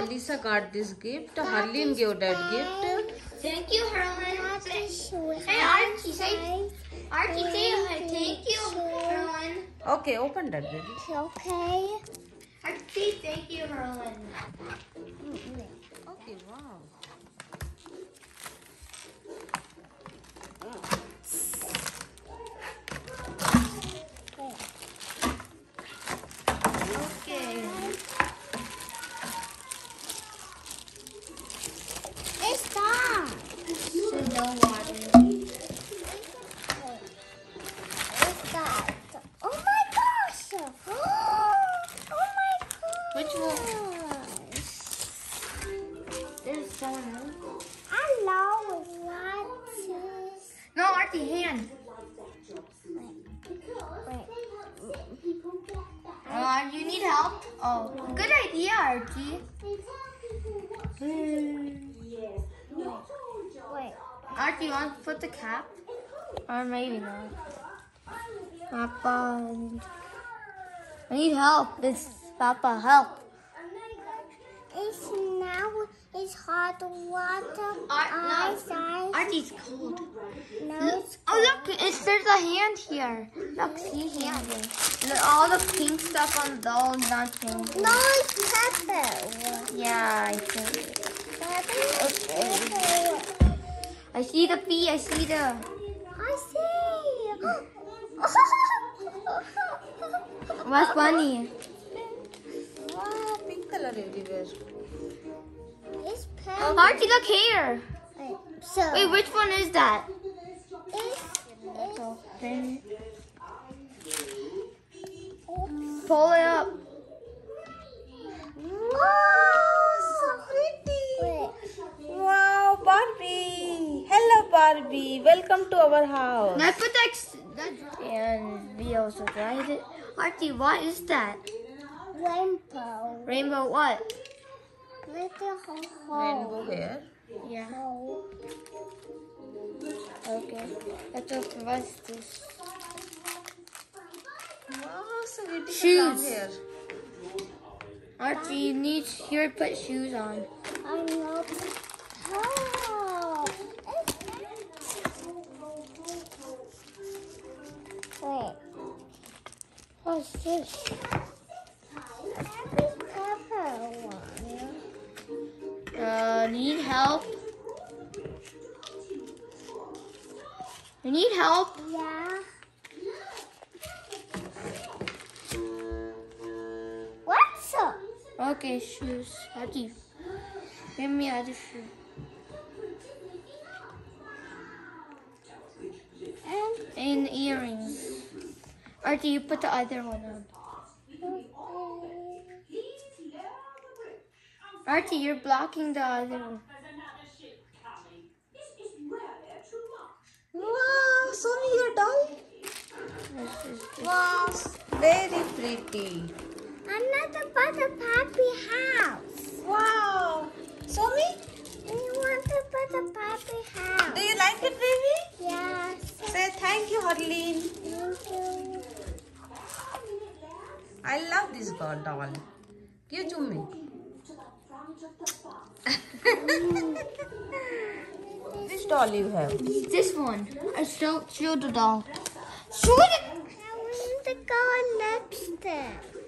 Elisa got this gift. Harleen gave that gift. Thank you, Harlan. Daddy, shoes. Hey, Archie, say, Archie, say hi. Thank you, Harlan. Okay, open that, baby. Okay. Archie, thank you, Harlan. Okay, wow. Which one? There's someone else. I know what is. No, Archie, hand. Wait. Uh, you need help? Oh, good idea, Archie. Wait. Archie, you want to put the cap? Or maybe not. Papa, I need help. This Papa, help. It's now it's hot water. Ar- no. Ice, ice. Cold. No, it's Oh look, it's, there's a hand here. Look, see hand. And then all the pink stuff on those, not pink. no, it's pepper. Yeah, I think. Pepper. I see the bee. I see the. I see. What's funny? It's pepper. Archie, look here. Wait, so Wait, which one is that? it's, it's Open. Pull it up. Wow, so pretty. wait. Wow, Barbie. Hello, Barbie. Welcome to our house. Now put that, and we also tried it. Archie, what is that? Rainbow. Rainbow what? Little hole. Rainbow hair. Yeah. hole. Okay. Let's open this? Wow, so beautiful Shoes. hair. Archie, you need here to put shoes on. I know. Oh. Wait. What's this? Uh, need help? You need help? Yeah. What's up? Okay, shoes. Archie, give me other shoe. And And earrings. Archie, you put the other one on. Archie, you're blocking the other one. Wow, show me your doll. This is- Wow, very pretty. another butter puppy house. Wow. Show me. And want to put a puppy house? Do you like it, baby? Yes. Say thank you, Harleen. Thank you. I love this girl doll. Give to me. Mm. Which doll you have? This one. I show, show the doll. Show it! I want to go on lipstick.